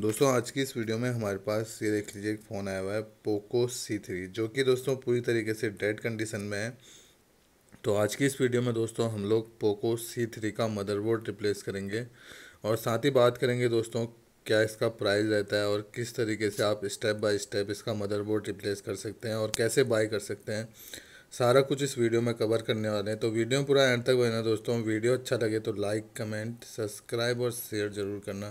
दोस्तों, आज की इस वीडियो में हमारे पास ये देख लीजिए, एक फ़ोन आया हुआ है पोको सी थ्री जो कि दोस्तों पूरी तरीके से डेड कंडीशन में है। तो आज की इस वीडियो में दोस्तों, हम लोग पोको सी थ्री का मदरबोर्ड रिप्लेस करेंगे और साथ ही बात करेंगे दोस्तों, क्या इसका प्राइस रहता है और किस तरीके से आप स्टेप बाय स्टेप इसका मदरबोर्ड रिप्लेस कर सकते हैं और कैसे बाय कर सकते हैं। सारा कुछ इस वीडियो में कवर करने वाले हैं। तो वीडियो पूरा एंड तक बना दोस्तों। वीडियो अच्छा लगे तो लाइक कमेंट सब्सक्राइब और शेयर ज़रूर करना।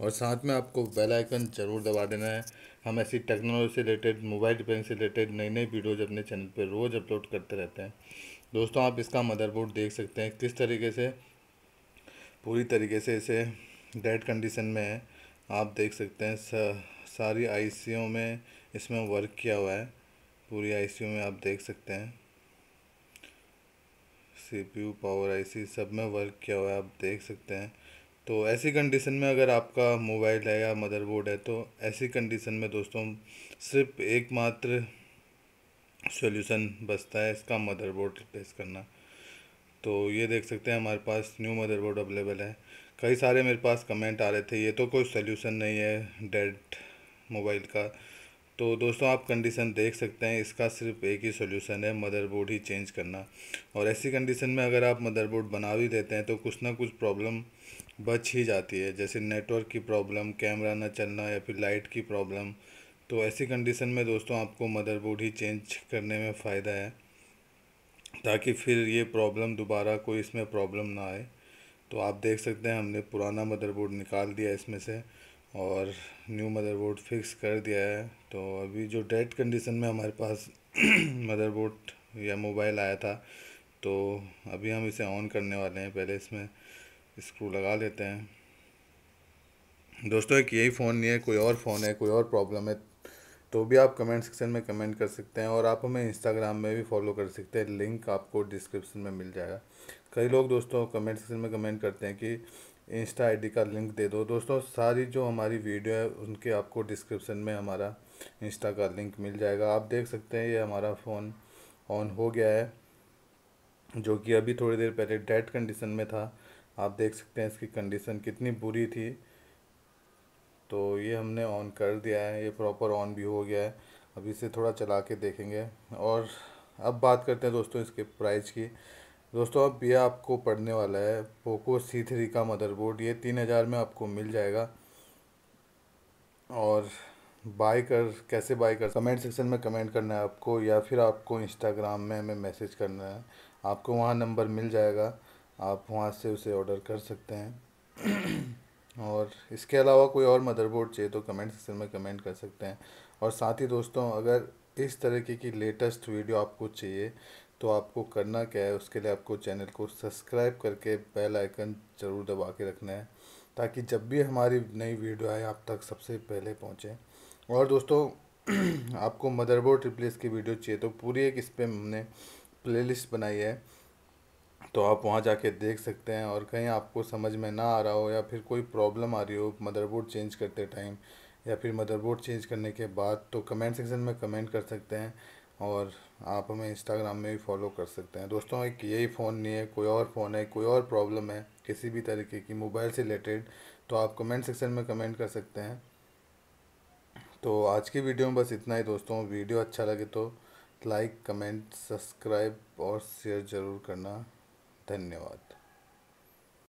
और साथ में आपको बेल आइकन ज़रूर दबा देना है। हम ऐसी टेक्नोलॉजी से रिलेटेड मोबाइल रिपेयरिंग से रिलेटेड नई नई वीडियोज़ अपने चैनल पर रोज़ अपलोड करते रहते हैं। दोस्तों, आप इसका मदरबोर्ड देख सकते हैं। किस तरीके से? पूरी तरीके से इसे डेड कंडीशन में है। आप देख सकते हैं। सारी आईसीओ में इसमें वर्क किया हुआ है। पूरी आईसीयू में आप देख सकते हैं। सीपीयू पावर आईसी सब में वर्क किया हुआ है, आप देख सकते हैं। तो ऐसी कंडीशन में अगर आपका मोबाइल है या मदरबोर्ड है तो ऐसी कंडीशन में दोस्तों, सिर्फ़ एकमात्र सॉल्यूशन बचता है इसका मदरबोर्ड रिप्लेस करना। तो ये देख सकते हैं, हमारे पास न्यू मदरबोर्ड अवेलेबल है। कई सारे मेरे पास कमेंट आ रहे थे, ये तो कोई सोल्यूशन नहीं है डेड मोबाइल का। तो दोस्तों आप कंडीशन देख सकते हैं, इसका सिर्फ़ एक ही सोल्यूशन है मदरबोर्ड ही चेंज करना। और ऐसी कंडीशन में अगर आप मदरबोर्ड बना भी देते हैं तो कुछ ना कुछ प्रॉब्लम बच ही जाती है। जैसे नेटवर्क की प्रॉब्लम कैमरा ना चलना या फिर लाइट की प्रॉब्लम तो ऐसी कंडीशन में दोस्तों आपको मदरबोर्ड ही चेंज करने में फ़ायदा है, ताकि फिर ये प्रॉब्लम दोबारा कोई इसमें प्रॉब्लम ना आए। तो आप देख सकते हैं, हमने पुराना मदरबोर्ड निकाल दिया इसमें से। और न्यू मदरबोर्ड फिक्स कर दिया है। तो अभी जो डेड कंडीशन में हमारे पास मदरबोर्ड या मोबाइल आया था तो अभी हम इसे ऑन करने वाले हैं। पहले इसमें स्क्रू लगा लेते हैं। दोस्तों, एक यही फ़ोन नहीं है, कोई और फ़ोन है, कोई और प्रॉब्लम है तो भी आप कमेंट सेक्शन में कमेंट कर सकते हैं और आप हमें इंस्टाग्राम में भी फॉलो कर सकते हैं। लिंक आपको डिस्क्रिप्शन में मिल जाएगा। कई लोग दोस्तों कमेंट सेक्शन में कमेंट करते हैं कि इंस्टा आईडी का लिंक दे दो। दोस्तों, सारी जो हमारी वीडियो है, उनके आपको डिस्क्रिप्शन में हमारा इंस्टा का लिंक मिल जाएगा। आप देख सकते हैं, ये हमारा फ़ोन ऑन हो गया है, जो कि अभी थोड़ी देर पहले डेड कंडीशन में था। आप देख सकते हैं, इसकी कंडीशन कितनी बुरी थी। तो ये हमने ऑन कर दिया है, ये प्रॉपर ऑन भी हो गया है। अभी इसे थोड़ा चला के देखेंगे। और अब बात करते हैं दोस्तों, इसके प्राइस की। दोस्तों, अब ये आपको पड़ने वाला है पोको सी थ्री का मदरबोर्ड ये तीन हज़ार में आपको मिल जाएगा। और बाय कर, कैसे बाय कर कमेंट सेक्शन में कमेंट करना है आपको, या फिर आपको इंस्टाग्राम में हमें मैसेज करना है। आपको वहाँ नंबर मिल जाएगा। आप वहाँ से उसे ऑर्डर कर सकते हैं। और इसके अलावा कोई और मदरबोर्ड चाहिए तो कमेंट सेक्शन में कमेंट कर सकते हैं। और साथ ही दोस्तों, अगर इस तरीके की लेटेस्ट वीडियो आपको चाहिए तो आपको करना क्या है, उसके लिए आपको चैनल को सब्सक्राइब करके बेल आइकन ज़रूर दबा के रखना है, ताकि जब भी हमारी नई वीडियो आए, आप तक सबसे पहले पहुँचे। और दोस्तों, आपको मदरबोर्ड रिप्लेस की वीडियो चाहिए तो पूरी एक इस पर हमने प्लेलिस्ट बनाई है तो आप वहाँ जाके देख सकते हैं, और कहीं आपको समझ में ना आ रहा हो, या फिर कोई प्रॉब्लम आ रही हो, मदरबोर्ड चेंज करते टाइम, या फिर मदरबोर्ड चेंज करने के बाद तो कमेंट सेक्शन में कमेंट कर सकते हैं और आप हमें इंस्टाग्राम में भी फॉलो कर सकते हैं। दोस्तों, एक यही फ़ोन नहीं है, कोई और फ़ोन है, कोई और प्रॉब्लम है किसी भी तरीके की मोबाइल से रिलेटेड तो आप कमेंट सेक्शन में कमेंट कर सकते हैं। तो आज की वीडियो में बस इतना ही दोस्तों। वीडियो अच्छा लगे तो लाइक कमेंट सब्सक्राइब और शेयर ज़रूर करना। धन्यवाद।